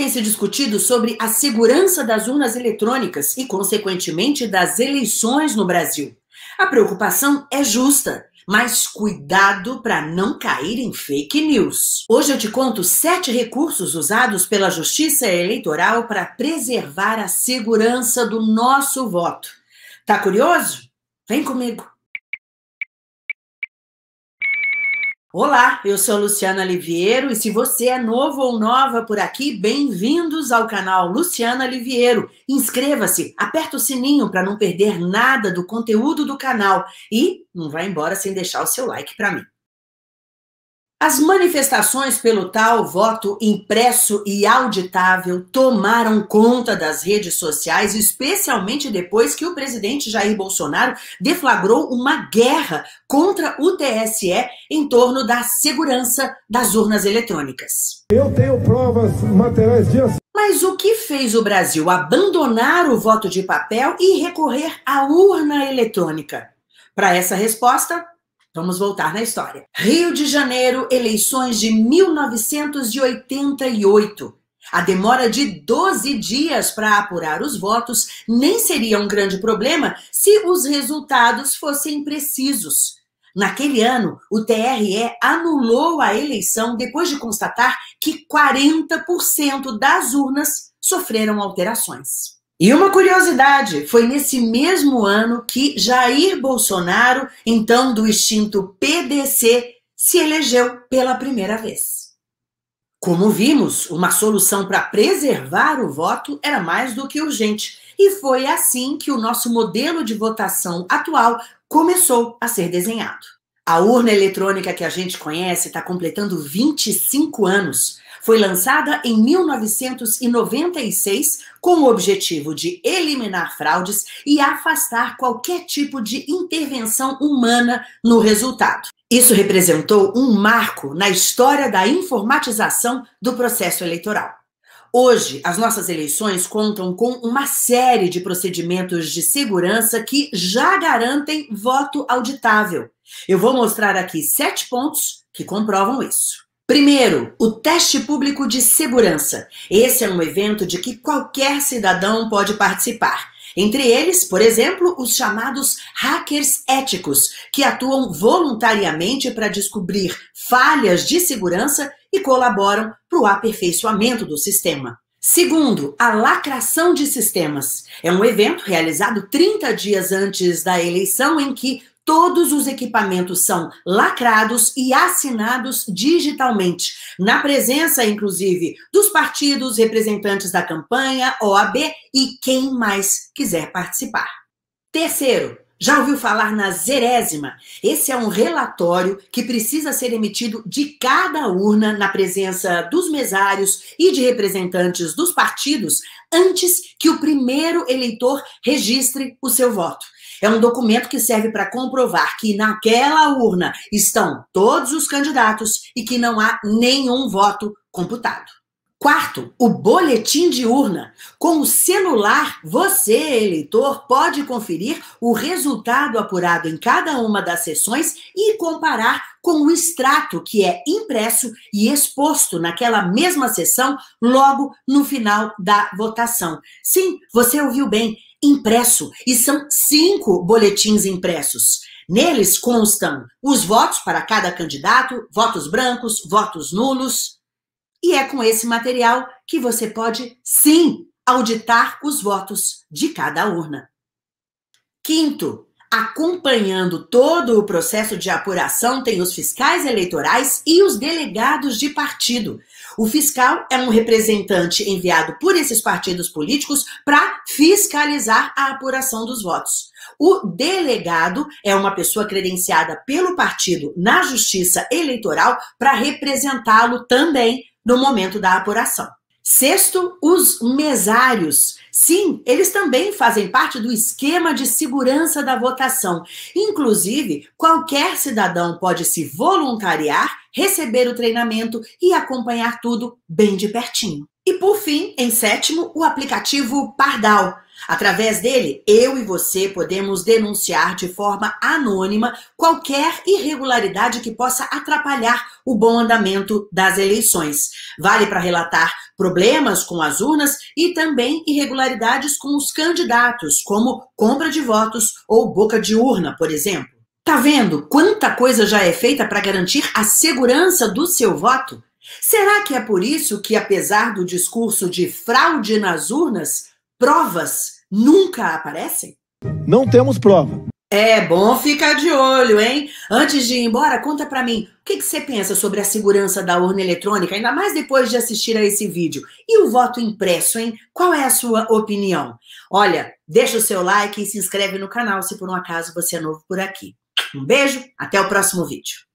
tem se discutido sobre a segurança das urnas eletrônicas e, consequentemente, das eleições no Brasil. A preocupação é justa, mas cuidado para não cair em fake news. Hoje eu te conto sete recursos usados pela Justiça Eleitoral para preservar a segurança do nosso voto. Tá curioso? Vem comigo. Olá, eu sou Luciana Liviero e se você é novo ou nova por aqui, bem-vindos ao canal Luciana Liviero. Inscreva-se, aperta o sininho para não perder nada do conteúdo do canal e não vá embora sem deixar o seu like para mim. As manifestações pelo tal voto impresso e auditável tomaram conta das redes sociais, especialmente depois que o presidente Jair Bolsonaro deflagrou uma guerra contra o TSE em torno da segurança das urnas eletrônicas. Eu tenho provas materiais de mas o que fez o Brasil abandonar o voto de papel e recorrer à urna eletrônica? Para essa resposta, Vamos voltar na história. Rio de Janeiro, eleições de 1988. A demora de 12 dias para apurar os votos nem seria um grande problema se os resultados fossem precisos. Naquele ano, o TRE anulou a eleição depois de constatar que 40% das urnas sofreram alterações. E uma curiosidade, foi nesse mesmo ano que Jair Bolsonaro, então do extinto PDC, se elegeu pela primeira vez. Como vimos, uma solução para preservar o voto era mais do que urgente, e foi assim que o nosso modelo de votação atual começou a ser desenhado. A urna eletrônica que a gente conhece está completando 25 anos foi lançada em 1996 com o objetivo de eliminar fraudes e afastar qualquer tipo de intervenção humana no resultado. Isso representou um marco na história da informatização do processo eleitoral. Hoje, as nossas eleições contam com uma série de procedimentos de segurança que já garantem voto auditável. Eu vou mostrar aqui sete pontos que comprovam isso. Primeiro, o teste público de segurança. Esse é um evento de que qualquer cidadão pode participar. Entre eles, por exemplo, os chamados hackers éticos, que atuam voluntariamente para descobrir falhas de segurança e colaboram para o aperfeiçoamento do sistema. Segundo, a lacração de sistemas. É um evento realizado 30 dias antes da eleição em que Todos os equipamentos são lacrados e assinados digitalmente, na presença, inclusive, dos partidos, representantes da campanha, OAB e quem mais quiser participar. Terceiro, já ouviu falar na zerésima? Esse é um relatório que precisa ser emitido de cada urna na presença dos mesários e de representantes dos partidos antes que o primeiro eleitor registre o seu voto. É um documento que serve para comprovar que naquela urna estão todos os candidatos e que não há nenhum voto computado. Quarto, o boletim de urna. Com o celular, você, eleitor, pode conferir o resultado apurado em cada uma das sessões e comparar com o extrato que é impresso e exposto naquela mesma sessão logo no final da votação. Sim, você ouviu bem impresso e são cinco boletins impressos. Neles constam os votos para cada candidato, votos brancos, votos nulos. E é com esse material que você pode, sim, auditar os votos de cada urna. Quinto, acompanhando todo o processo de apuração tem os fiscais eleitorais e os delegados de partido. O fiscal é um representante enviado por esses partidos políticos para fiscalizar a apuração dos votos. O delegado é uma pessoa credenciada pelo partido na Justiça Eleitoral para representá-lo também no momento da apuração. Sexto, os mesários. Sim, eles também fazem parte do esquema de segurança da votação. Inclusive, qualquer cidadão pode se voluntariar, receber o treinamento e acompanhar tudo bem de pertinho. E por fim, em sétimo, o aplicativo Pardal. Através dele, eu e você podemos denunciar de forma anônima qualquer irregularidade que possa atrapalhar o bom andamento das eleições. Vale para relatar problemas com as urnas e também irregularidades com os candidatos, como compra de votos ou boca de urna, por exemplo. Tá vendo quanta coisa já é feita para garantir a segurança do seu voto? Será que é por isso que, apesar do discurso de fraude nas urnas, provas nunca aparecem? Não temos prova. É bom ficar de olho, hein? Antes de ir embora, conta para mim, o que, que, você pensa sobre a segurança da urna eletrônica, ainda mais depois de assistir a esse vídeo? E o voto impresso, hein? Qual é a sua opinião? Olha, deixa o seu like e se inscreve no canal se por um acaso você é novo por aqui. Um beijo, até o próximo vídeo.